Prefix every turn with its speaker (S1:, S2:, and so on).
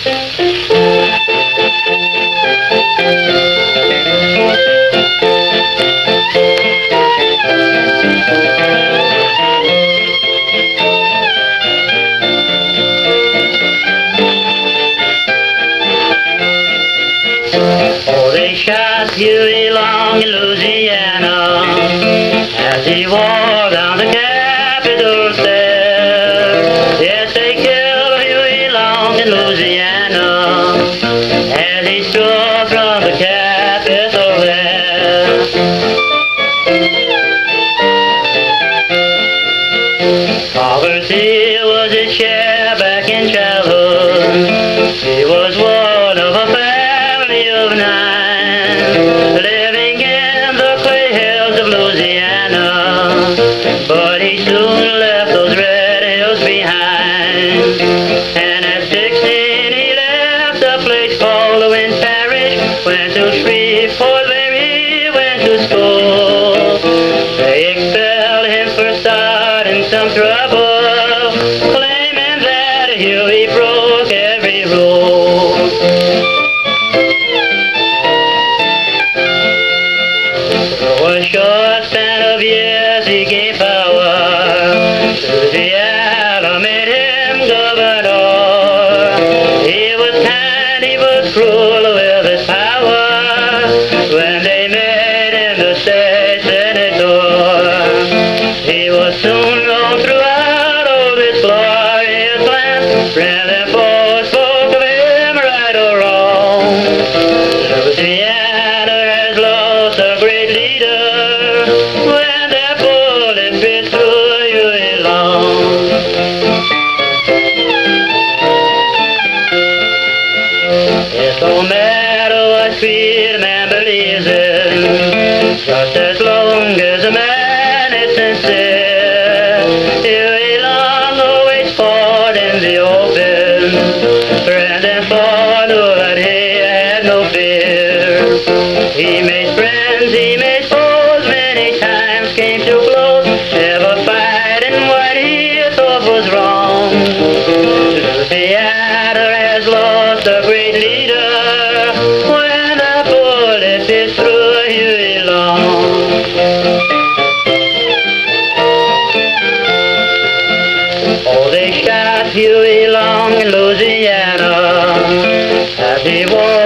S1: Oh, they shot Huey Long in Louisiana as he walked down the Capitol stairs. Yes, they killed Huey Long in Louisiana Poverty was his share back in childhood. He was one of a family of nine, living in the clay hills of Louisiana. But he soon left those red hills behind. And at sixteen he left a place called Winn Parish, went to Shreveport, some trouble, claiming that Huey broke every rule. For a short span of years he gave power. Louisiana made him governor. He was kind, he was cruel with his power. When they made him the state senator, he was soon folks spoke of him right or wrong. Louisiana has lost a great leader when that bullet bit through Huey Long. It don't matter what creed man believes in, just as long Louisiana has lost a great leader. When a bullet bit through Huey Long. Oh, they shot Huey Long in Louisiana as he walked